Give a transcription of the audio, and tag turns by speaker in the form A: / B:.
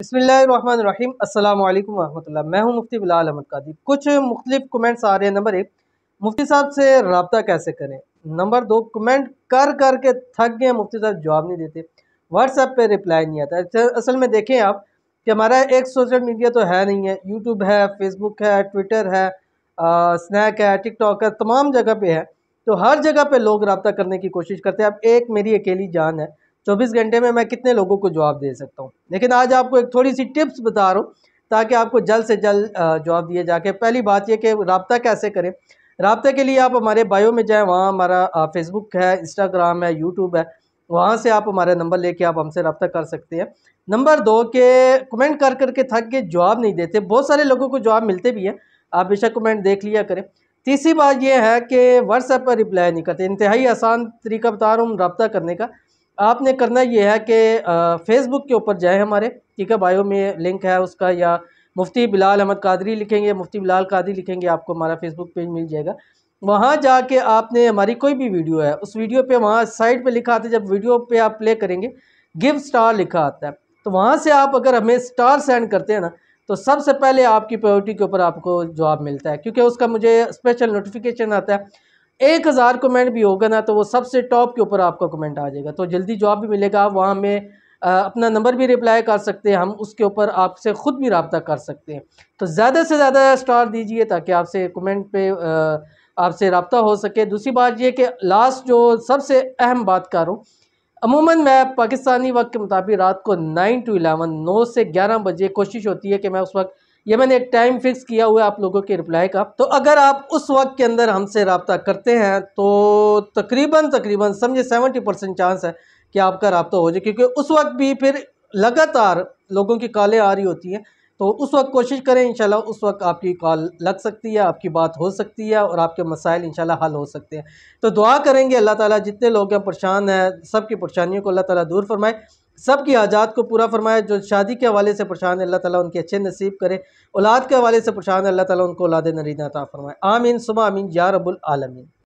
A: बसमीम अल्लाम वरहमल मैं हूँ मुफ्ती बिलाल अहमद कादी कुछ मुख्तलिफ़ कमेंट्स आ रहे हैं। नंबर एक मुफ्ती साहब से रबता कैसे करें? नंबर दो कमेंट कर कर के थक गए मुफ्ती साहब जवाब नहीं देते। व्हाट्सएप पे रिप्लाई नहीं आता। अच्छा, असल में देखें आप कि हमारा एक सोशल मीडिया तो है नहीं है। यूट्यूब है फेसबुक है ट्विटर है स्नैक है टिकटॉक है तमाम जगह पे है। तो हर जगह पे लोग रबता करने की कोशिश करते हैं। अब एक मेरी अकेली जान है। चौबीस घंटे में मैं कितने लोगों को जवाब दे सकता हूँ? लेकिन आज आपको एक थोड़ी सी टिप्स बता रहा हूँ, ताकि आपको जल्द से जल्द जवाब दिए जाके। पहली बात यह कि रबता कैसे करें? रबते के लिए आप हमारे बायो में जाएँ, वहाँ हमारा फेसबुक है इंस्टाग्राम है यूट्यूब है, वहाँ से आप हमारा नंबर लेके आप हमसे रबता कर सकते हैं। नंबर दो के कमेंट कर करके थक के जवाब नहीं देते। बहुत सारे लोगों को जवाब मिलते भी हैं, आप बेशक कमेंट देख लिया करें। तीसरी बात यह है कि व्हाट्सएप पर रिप्लाई नहीं करते। इंतहाई आसान तरीका बता रहा हूँ रबता करने का। आपने करना ये है कि फेसबुक के ऊपर जाए हमारे, ठीक है बायो में लिंक है उसका, या मुफ्ती बिलाल अहमद कादरी लिखेंगे, मुफ्ती बिलाल कादरी लिखेंगे, आपको हमारा फेसबुक पेज मिल जाएगा। वहाँ जाके आपने हमारी कोई भी वीडियो है, उस वीडियो पे वहाँ साइड पे लिखा आता है, जब वीडियो पे आप प्ले करेंगे गिव स्टार लिखा आता है। तो वहाँ से आप अगर हमें स्टार सेंड करते हैं ना तो सबसे पहले आपकी प्रायोरिटी के ऊपर आपको जवाब मिलता है, क्योंकि उसका मुझे स्पेशल नोटिफिकेशन आता है। एक हज़ार कमेंट भी होगा ना तो वो सबसे टॉप के ऊपर आपका कमेंट आ जाएगा। तो जल्दी जवाब भी मिलेगा, वहाँ में अपना नंबर भी रिप्लाई कर सकते हैं, हम उसके ऊपर आपसे ख़ुद भी रबता कर सकते हैं। तो ज़्यादा से ज़्यादा स्टार दीजिए, ताकि आपसे कमेंट पे आपसे रबता हो सके। दूसरी बात ये कि लास्ट जो सबसे अहम बात करूँ अमूमन मैं पाकिस्तानी वक्त के मुताबिक रात को नाइन टू इलेवन नौ से ग्यारह बजे कोशिश होती है कि मैं उस वक्त ये मैंने एक टाइम फिक्स किया हुआ है आप लोगों के रिप्लाई का। तो अगर आप उस वक्त के अंदर हमसे रबता करते हैं तो तकरीबन तकरीबन समझे सेवेंटी परसेंट चांस है कि आपका रबता हो जाए, क्योंकि उस वक्त भी फिर लगातार लोगों की कॉलें आ रही होती हैं। तो उस वक्त कोशिश करें, इंशाल्लाह उस वक्त आपकी कॉल लग सकती है, आपकी बात हो सकती है और आपके मसाइल इंशाल्लाह हल हो सकते हैं। तो दुआ करेंगे, अल्लाह ताला जितने लोग हैं, परेशान हैं सब की परेशानियों को अल्लाह ताला दूर फरमाए। सब की आज़ाद को पूरा फरमाए, जो शादी के हवाले से परेशान है, अल्लाह ताला उनके अच्छे नसीब करे। औलाद के हवाले से परेशान है, अल्लाह ताला उनको औलाद नरीना अता फरमाए। आमीन, सुबह आमीन, या रब्बुल आलमीन।